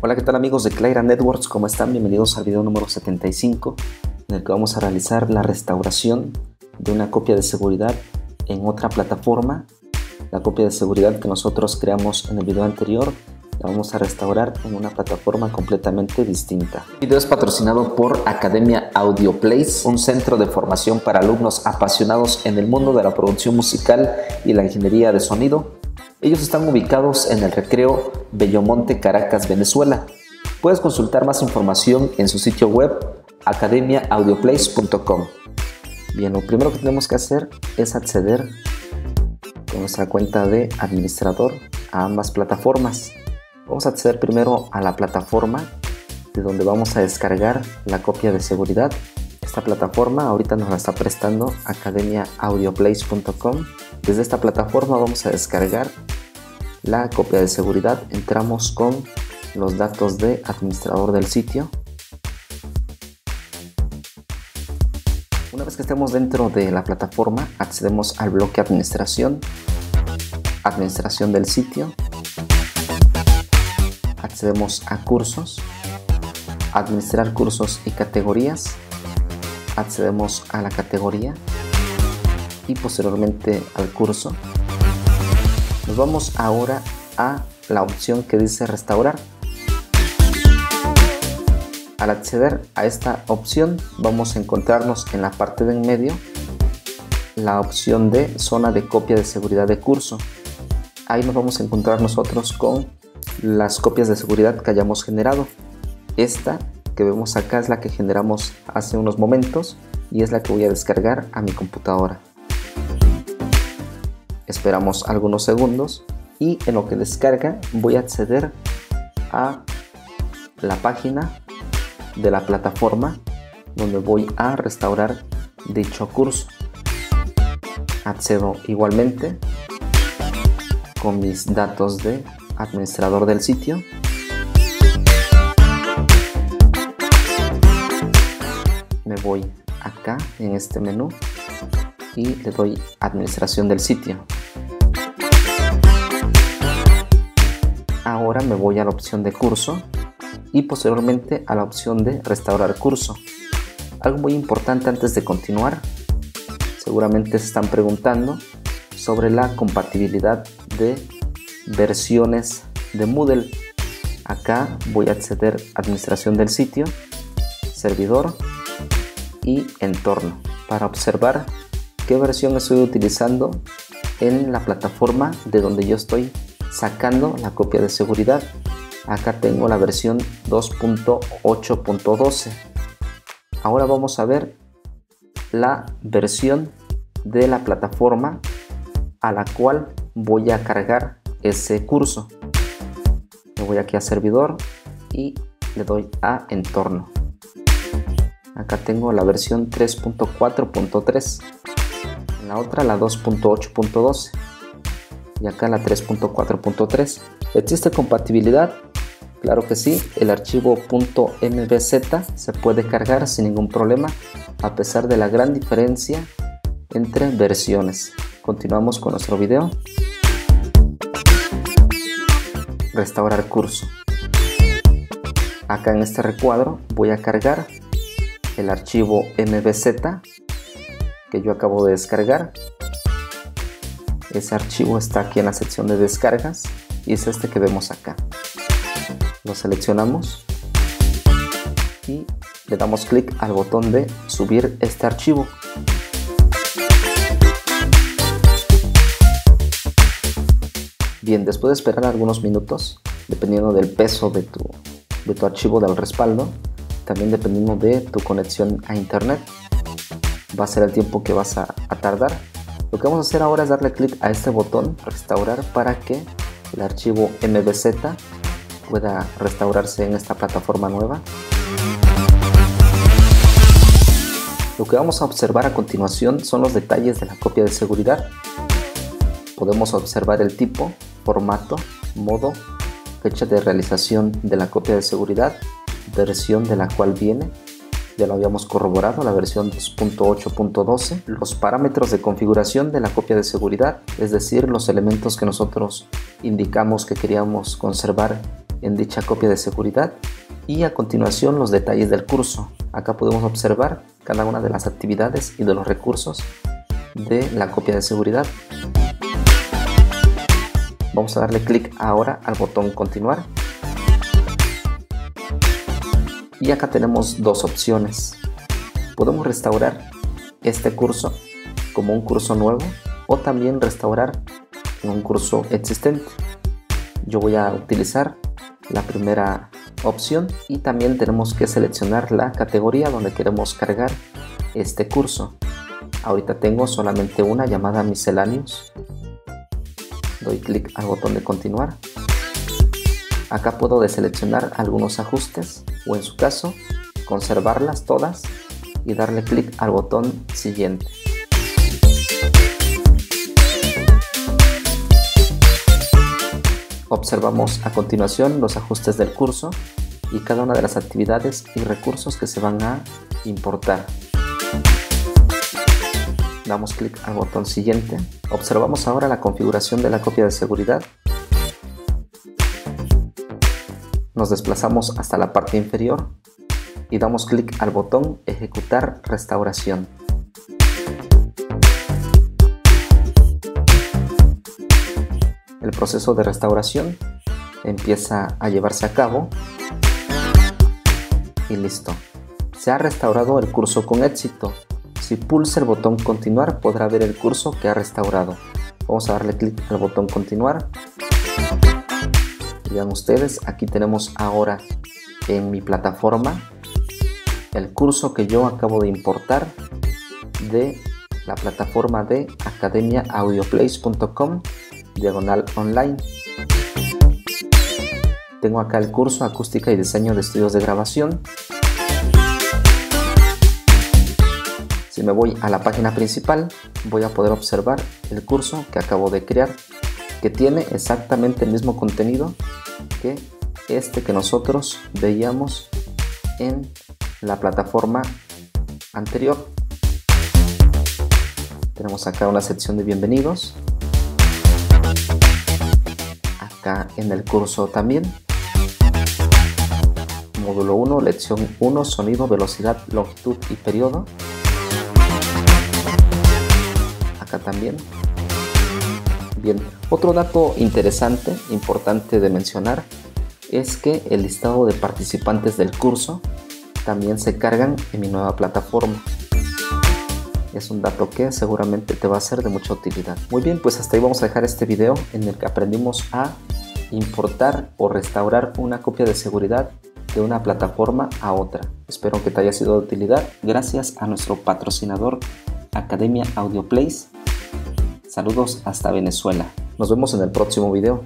Hola, ¿qué tal amigos de Clyra Networks? ¿Cómo están? Bienvenidos al video número 75 en el que vamos a realizar la restauración de una copia de seguridad en otra plataforma. La copia de seguridad que nosotros creamos en el video anterior la vamos a restaurar en una plataforma completamente distinta. El video es patrocinado por Academia Audio Place, un centro de formación para alumnos apasionados en el mundo de la producción musical y la ingeniería de sonido ellos están ubicados en el Recreo Bellomonte, Caracas, Venezuela. Puedes consultar más información en su sitio web academiaaudioplace.com. Bien, lo primero que tenemos que hacer es acceder con nuestra cuenta de administrador a ambas plataformas. Vamos a acceder primero a la plataforma de donde vamos a descargar la copia de seguridad. Esta plataforma ahorita nos la está prestando academiaaudioplace.com. Desde esta plataforma vamos a descargar la copia de seguridad, entramos con los datos de administrador del sitio. Una vez que estemos dentro de la plataforma, accedemos al bloque administración, administración del sitio, accedemos a cursos, administrar cursos y categorías, accedemos a la categoría y posteriormente al curso. Nos vamos ahora a la opción que dice restaurar. Al acceder a esta opción vamos a encontrarnos en la parte de en medio la opción de zona de copia de seguridad de curso. Ahí nos vamos a encontrar nosotros con las copias de seguridad que hayamos generado. Esta que vemos acá es la que generamos hace unos momentos y es la que voy a descargar a mi computadora esperamos algunos segundos y en lo que descarga voy a acceder a la página de la plataforma donde voy a restaurar dicho curso. Accedo igualmente con mis datos de administrador del sitio. Me voy acá en este menú y le doy administración del sitio Me voy a la opción de curso y posteriormente a la opción de restaurar curso. Algo muy importante antes de continuar, seguramente se están preguntando sobre la compatibilidad de versiones de Moodle. Acá voy a acceder a administración del sitio, servidor y entorno para observar qué versión estoy utilizando en la plataforma de donde yo estoy sacando la copia de seguridad. Acá tengo la versión 2.8.12. Ahora vamos a ver la versión de la plataforma a la cual voy a cargar ese curso. Me voy aquí a servidor y le doy a entorno. Acá tengo la versión 3.4.3. En la otra la 2.8.12 y acá la 3.4.3. ¿Existe compatibilidad? Claro que sí, el archivo .mbz se puede cargar sin ningún problema a pesar de la gran diferencia entre versiones. Continuamos con nuestro video. Restaurar curso. Acá en este recuadro voy a cargar el archivo mbz que yo acabo de descargar ese archivo está aquí en la sección de descargas y es este que vemos acá. Lo seleccionamos y le damos clic al botón de subir este archivo. Bien, después de esperar algunos minutos, dependiendo del peso de tu, de tu archivo del respaldo, también dependiendo de tu conexión a internet, va a ser el tiempo que vas a, a tardar lo que vamos a hacer ahora es darle clic a este botón restaurar para que el archivo mbz pueda restaurarse en esta plataforma nueva. Lo que vamos a observar a continuación son los detalles de la copia de seguridad. Podemos observar el tipo, formato, modo, fecha de realización de la copia de seguridad, versión de la cual viene, ya lo habíamos corroborado, la versión 2.8.12, los parámetros de configuración de la copia de seguridad, es decir, los elementos que nosotros indicamos que queríamos conservar en dicha copia de seguridad y a continuación los detalles del curso. Acá podemos observar cada una de las actividades y de los recursos de la copia de seguridad. Vamos a darle clic ahora al botón continuar. Y acá tenemos dos opciones. Podemos restaurar este curso como un curso nuevo o también restaurar un curso existente. Yo voy a utilizar la primera opción y también tenemos que seleccionar la categoría donde queremos cargar este curso. Ahorita tengo solamente una llamada misceláneos. Doy clic al botón de continuar. Acá puedo deseleccionar algunos ajustes o en su caso conservarlas todas y darle clic al botón siguiente. Observamos a continuación los ajustes del curso y cada una de las actividades y recursos que se van a importar. Damos clic al botón siguiente. Observamos ahora la configuración de la copia de seguridad. Nos desplazamos hasta la parte inferior y damos clic al botón Ejecutar restauración. El proceso de restauración empieza a llevarse a cabo y listo. Se ha restaurado el curso con éxito. Si pulsa el botón continuar podrá ver el curso que ha restaurado. Vamos a darle clic al botón continuar. Vean ustedes, aquí tenemos ahora en mi plataforma el curso que yo acabo de importar de la plataforma de academiaudioplace.com diagonal online. Tengo acá el curso acústica y diseño de estudios de grabación. Si me voy a la página principal, voy a poder observar el curso que acabo de crear, que tiene exactamente el mismo contenido que este que nosotros veíamos en la plataforma anterior. Tenemos acá una sección de bienvenidos. Acá en el curso también. Módulo 1, lección 1, sonido, velocidad, longitud y periodo. Acá también. Bien, otro dato interesante, importante de mencionar, es que el listado de participantes del curso también se cargan en mi nueva plataforma. Es un dato que seguramente te va a ser de mucha utilidad. Muy bien, pues hasta ahí vamos a dejar este video en el que aprendimos a importar o restaurar una copia de seguridad de una plataforma a otra. Espero que te haya sido de utilidad. Gracias a nuestro patrocinador Academia Audio Place. Saludos hasta Venezuela. Nos vemos en el próximo video.